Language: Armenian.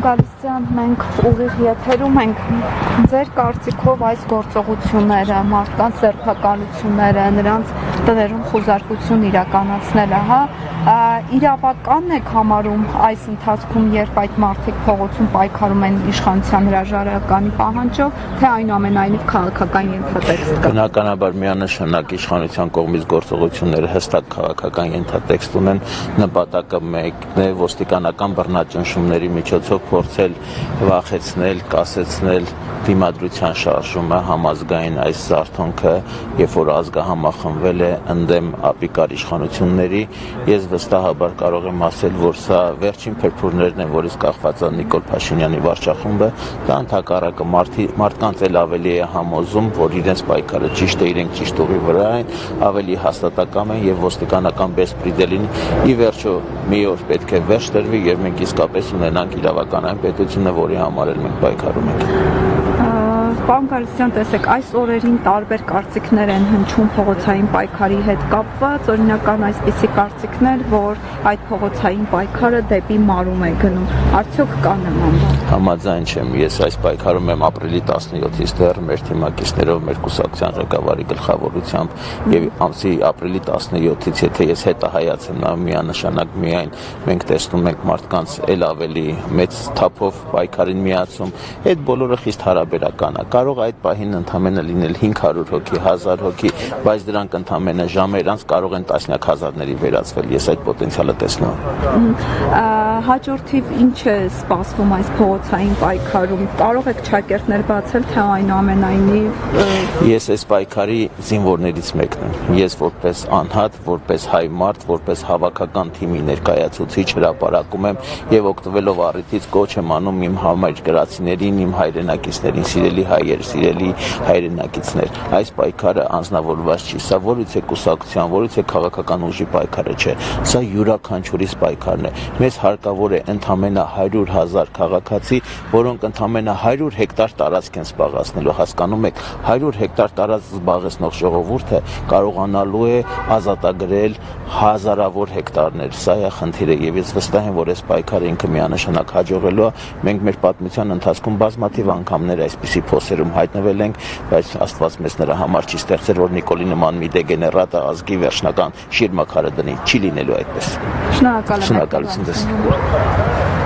Գալստյան մենք ուղիղ եթերում ենք ձեր կարծիքով այս գործողությունները, մարդկանց ձերբակալությունները, նրանց տներում խուզարկություն իրականացնելը, հա, իրավականն եք համարում այս ընթացքում, երբ այդ մարդիկ փողոցում պայքարում են իշխանության հրաժարականի պահանջով, թե այնուամենայնիվ քաղաքական ենթատեքստ կա։ Բնականաբար միանշանակ իշխանության կողմից գործողությունները հստակ քաղաքական ենթատեքստ ունեն, նպատակը մեկն է ոստիկանական բռնաճնշումների միջոցով փորձել վախեցնել, կասեցնել դիմադրության շարժումը համազգային այս զարթոնքը, երբ որ ազգը համախմբվել է ընդդեմ ապիկար իշխանությունների, ես վստահաբար կարող եմ ասել, որ սա վերջին փրփուրներն են, որից կախված է Նիկոլ Փաշինյանի վարչախումբը, դա ընդհակառակը մարդի մարդկանց էլ ավելի է համոզում, որ իրենց պայքարը ճիշտ է, իրենք ճիշտ ուղի վրա են, ավելի հաստատակամ են եւ ոստիկանական բեսպրիդելին ի վերջո մի օր պետք է վերջ տրվի եւ մենք իսկապես ունենանք իրավականային պետությունը, որի համար էլ մենք պայքարում ենք։ Պարոն Գալստյան, տեսեք, այս օրերին տարբեր կարծիքներ են հնչում փողոցային պայքարի հետ կապված, օրինական այսպիսի կարծիքներ, որ այդ փողոցային պայքարը դեպի մարում է գնում։ Արդյոք կա նման բան։ Համաձայն չեմ, ես այս պայքարում եմ ապրիլի 17-ից դեռ մեր թիմակիցներով, մեր կուսակցության ղեկավարի գլխավորությամբ եւ ամսի ապրիլի 17-ից, եթե ես հետը հայացեմ նա միանշանակ միայն մենք տեսնում ենք մարդկանց ել ավելի մեծ թափով պայքարին միացում, այդ բոլորը խիստ հարաբերական է կարող այդ պահին ընդամենը լինել 500 հոգի, 1000 հոգի, բայց դրանք ընդամենը ժամեր անց կարող են տասնյակ հազարների վերածվել։ Ես այդ պոտենցիալը տեսնում եմ։ Հաջորդիվ ինչ է սպասվում այս փողոցային պայքարում։ Կարող եք ճակերտներ բացել, թե այնուամենայնիվ Ես այս պայքարի զինվորներից մեկն եմ։ Ես որպես անհատ, որպես հայ մարդ, որպես հավաքական թիմի ներկայացուցիչ հրապարակում եմ եւ օգտվելով առիթից կոչ եմ անում իմ համար գրացիներին, իմ հայրենակիցներին, սիրելի հայ հայեր, սիրելի հայրենակիցներ, այս պայքարը անznավորված չի, սա որից է կուսակցության, որից է քաղաքական ուժի պայքարը չէ, սա յուրաքանչյուրիս պայքարն է։ Մեզ հարկավոր է ընդամենը 100.000 քաղաքացի, որոնք ընդամենը 100 հեկտար տարածք են զբաղեցնելու, հասկանում եք, 100 հեկտար տարածք զբաղեցնող ժողովուրդը կարողանալու է ազատագրել հազարավոր հեկտարներ։ Սա է խնդիրը եւ ես վստահ եմ, որ այս պայքարը ինքը միանշանակ հաջողելու է։ Մենք մեր պատմության ընթացքում բազմաթիվ անգամներ այսպիսի փոս փոսերում հայտնվել ենք, բայց Աստված մեզ նրա համար չի ստեղծել, որ Նիկոլի նման մի դեգեներատը ազգի վերջնական շիրմաքարը դնի։ Չի լինելու այդպես։ Շնորհակալ եմ։ Շնորհակալություն ձեզ։